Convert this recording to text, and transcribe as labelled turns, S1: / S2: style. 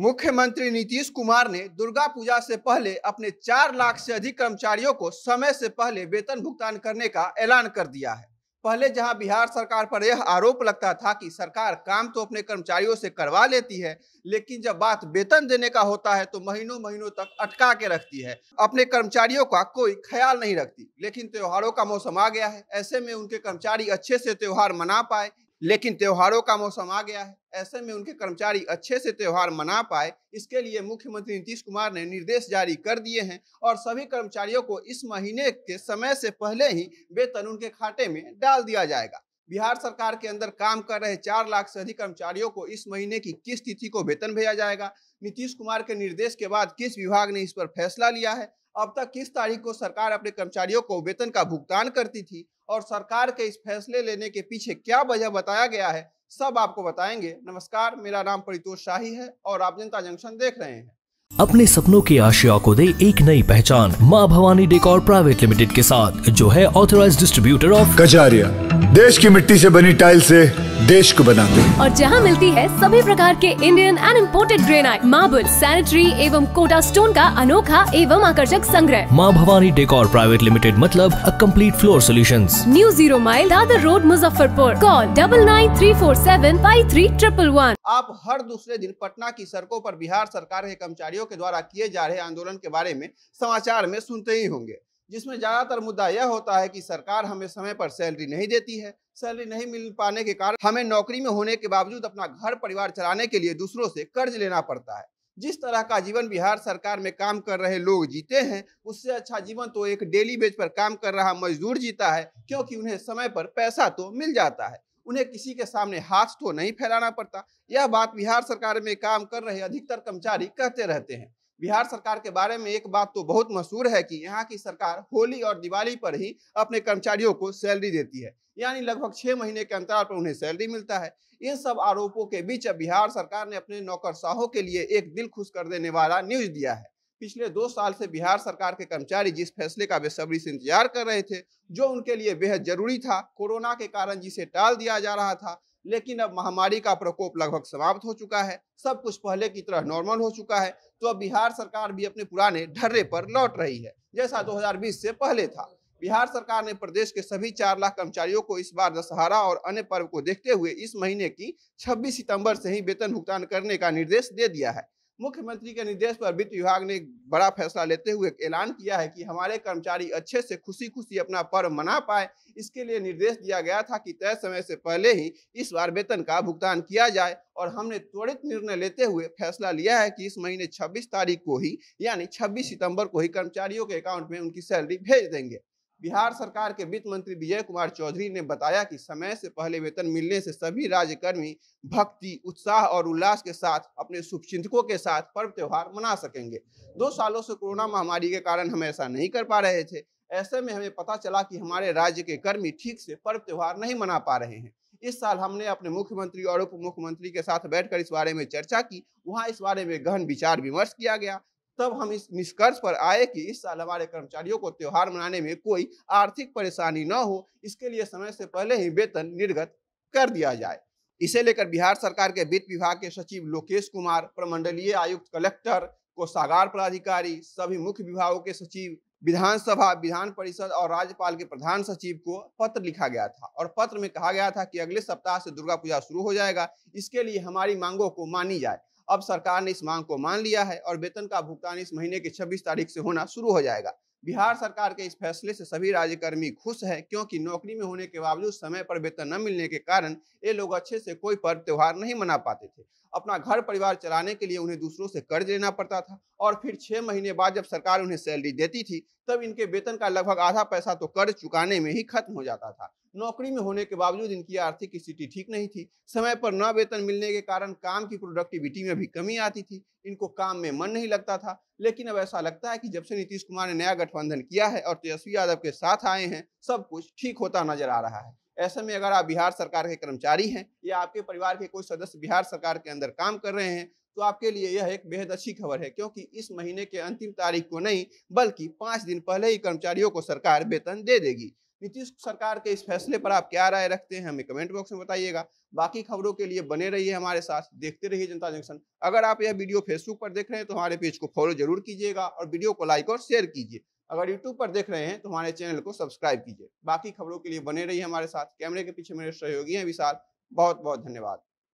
S1: मुख्यमंत्री नीतीश कुमार ने दुर्गा पूजा से पहले अपने चार लाख से अधिक कर्मचारियों को समय से पहले वेतन भुगतान करने का ऐलान कर दिया है। पहले जहाँ बिहार सरकार पर यह आरोप लगता था कि सरकार काम तो अपने कर्मचारियों से करवा लेती है, लेकिन जब बात वेतन देने का होता है तो महीनों महीनों तक अटका के रखती है। अपने कर्मचारियों का कोई ख्याल नहीं रखती, लेकिन त्योहारों का मौसम आ गया है। ऐसे में उनके कर्मचारी अच्छे से त्योहार मना पाए लेकिन त्योहारों का मौसम आ गया है। ऐसे में उनके कर्मचारी अच्छे से त्यौहार मना पाए, इसके लिए मुख्यमंत्री नीतीश कुमार ने निर्देश जारी कर दिए हैं और सभी कर्मचारियों को इस महीने के समय से पहले ही वेतन उनके खाते में डाल दिया जाएगा। बिहार सरकार के अंदर काम कर रहे चार लाख से अधिक कर्मचारियों को इस महीने की किस तिथि को वेतन भेजा जाएगा? नीतीश कुमार के निर्देश के बाद किस विभाग ने इस पर फैसला लिया है? अब तक किस तारीख को सरकार अपने कर्मचारियों को वेतन का भुगतान करती थी? और सरकार के इस फैसले लेने के पीछे क्या वजह बताया गया है? सब आपको बताएँगे। नमस्कार मेरा नाम परितोष शाही है और आप जनता जंक्शन देख रहे हैं।
S2: अपने सपनों की आशिया को दे एक नई पहचान माँ भवानी डेकोर प्राइवेट लिमिटेड के साथ जो है ऑथोराइज डिस्ट्रीब्यूटर ऑफ़
S3: कजारिया देश की मिट्टी से बनी टाइल से देश को बनाते हैं।
S4: और जहाँ मिलती है सभी प्रकार के Indian and imported granite marble sanitary एवं कोटा स्टोन का अनोखा एवं आकर्षक संग्रह।
S2: माँ भवानी डेकोर प्राइवेट लिमिटेड मतलब a complete floor solutions
S4: new zero mile Dadar road Muzaffarpur call double nine three four seven five three triple one
S1: आप हर दूसरे दिन पटना की सड़कों आरोप बिहार सरकार के कर्मचारियों के द्वारा किए जा रहे आंदोलन के बारे में समाचार में सुनते ही होंगे। जिसमें ज़्यादातर मुद्दा यह होता है कि सरकार हमें समय पर सैलरी नहीं देती है। सैलरी नहीं मिल पाने के कारण हमें नौकरी में होने के बावजूद अपना घर परिवार चलाने के लिए दूसरों से कर्ज लेना पड़ता है। जिस तरह का जीवन बिहार सरकार में काम कर रहे लोग जीते हैं, उससे अच्छा जीवन तो एक डेली बेज पर काम कर रहा मजदूर जीता है, क्योंकि उन्हें समय पर पैसा तो मिल जाता है। उन्हें किसी के सामने हाथ तो नहीं फैलाना पड़ता। यह बात बिहार सरकार में काम कर रहे अधिकतर कर्मचारी कहते रहते हैं। बिहार सरकार के बारे में एक बात तो बहुत मशहूर है कि यहाँ की सरकार होली और दिवाली पर ही अपने कर्मचारियों को सैलरी देती है। यानी लगभग छह महीने के अंतराल पर उन्हें सैलरी मिलता है। इन सब आरोपों के बीच अब बिहार सरकार ने अपने नौकरशाहों के लिए एक दिल खुश कर देने वाला न्यूज़ दिया है। पिछले दो साल से बिहार सरकार के कर्मचारी जिस फैसले का बेसब्री से इंतज़ार कर रहे थे, जो उनके लिए बेहद ज़रूरी था, कोरोना के कारण जिसे टाल दिया जा रहा था लेकिन अब महामारी का प्रकोप लगभग समाप्त हो चुका है। सब कुछ पहले की तरह नॉर्मल हो चुका है। तो अब बिहार सरकार भी अपने पुराने ढर्रे पर लौट रही है, जैसा 2020 से पहले था। बिहार सरकार ने प्रदेश के सभी चार लाख कर्मचारियों को इस बार दशहरा और अन्य पर्व को देखते हुए इस महीने की 26 सितंबर से ही वेतन भुगतान करने का निर्देश दे दिया है। मुख्यमंत्री के निर्देश पर वित्त विभाग ने बड़ा फैसला लेते हुए ऐलान किया है कि हमारे कर्मचारी अच्छे से खुशी खुशी अपना पर्व मना पाए। इसके लिए निर्देश दिया गया था कि तय समय से पहले ही इस बार वेतन का भुगतान किया जाए और हमने त्वरित निर्णय लेते हुए फैसला लिया है कि इस महीने 26 तारीख को ही, यानी 26 सितंबर को ही कर्मचारियों के अकाउंट में उनकी सैलरी भेज देंगे। बिहार सरकार के वित्त मंत्री विजय कुमार चौधरी ने बताया कि समय से पहले वेतन मिलने से सभी राज्यकर्मी भक्ति, उत्साह और उल्लास के साथ अपने शुभचिंतकों के साथ पर्व त्योहार मना सकेंगे। दो सालों से कोरोना महामारी के कारण हम ऐसा नहीं कर पा रहे थे। ऐसे में हमें पता चला कि हमारे राज्य के कर्मी ठीक से पर्व त्योहार नहीं मना पा रहे हैं। इस साल हमने अपने मुख्यमंत्री और उप मुख्यमंत्री के साथ बैठकर इस बारे में चर्चा की। वहाँ इस बारे में गहन विचार विमर्श किया गया। तब हम इस निष्कर्ष पर आए कि इस साल हमारे कर्मचारियों को त्यौहार मनाने में कोई आर्थिक परेशानी न हो, इसके लिए समय से पहले ही वेतन निर्गत कर दिया जाए। इसे लेकर बिहार सरकार के वित्त विभाग के सचिव लोकेश कुमार, प्रमंडलीय आयुक्त कलेक्टर, कोषागार पदाधिकारी, सभी मुख्य विभागों के सचिव, विधानसभा, विधान परिषद और राज्यपाल के प्रधान सचिव को पत्र लिखा गया था और पत्र में कहा गया था कि अगले सप्ताह से दुर्गा पूजा शुरू हो जाएगा, इसके लिए हमारी मांगों को मानी जाए। अब सरकार ने इस मांग को मान लिया है और वेतन का भुगतान इस महीने की 26 तारीख से होना शुरू हो जाएगा। बिहार सरकार के इस फैसले से सभी राज्यकर्मी खुश है क्योंकि नौकरी में होने के बावजूद समय पर वेतन न मिलने के कारण ये लोग अच्छे से कोई पर्व त्योहार नहीं मना पाते थे। अपना घर परिवार चलाने के लिए उन्हें दूसरों से कर्ज लेना पड़ता था और फिर छह महीने बाद जब सरकार उन्हें सैलरी देती थी, तब इनके वेतन का लगभग आधा पैसा तो कर्ज चुकाने में ही खत्म हो जाता था। नौकरी में होने के बावजूद इनकी आर्थिक स्थिति ठीक नहीं थी। समय पर न वेतन मिलने के कारण काम की प्रोडक्टिविटी में भी कमी आती थी। इनको काम में मन नहीं लगता था। लेकिन अब ऐसा लगता है कि जब से नीतीश कुमार ने नया गठबंधन किया है और तेजस्वी यादव के साथ आए हैं, सब कुछ ठीक होता नज़र आ रहा है। ऐसे में अगर आप बिहार सरकार के कर्मचारी हैं या आपके परिवार के कोई सदस्य बिहार सरकार के अंदर काम कर रहे हैं तो आपके लिए यह एक बेहद अच्छी खबर है, क्योंकि इस महीने के अंतिम तारीख को नहीं, बल्कि पाँच दिन पहले ही कर्मचारियों को सरकार वेतन दे देगी। नीतीश सरकार के इस फैसले पर आप क्या राय रखते हैं, हमें कमेंट बॉक्स में बताइएगा। बाकी खबरों के लिए बने रहिए हमारे साथ, देखते रहिए जनता जंक्शन। अगर आप यह वीडियो फेसबुक पर देख रहे हैं तो हमारे पेज को फॉलो ज़रूर कीजिएगा और वीडियो को लाइक और शेयर कीजिए। अगर यूट्यूब पर देख रहे हैं तो हमारे चैनल को सब्सक्राइब कीजिए। बाकी खबरों के लिए बने रहिए हमारे साथ। कैमरे के पीछे मेरे सहयोगी हैं विशाल। बहुत बहुत धन्यवाद।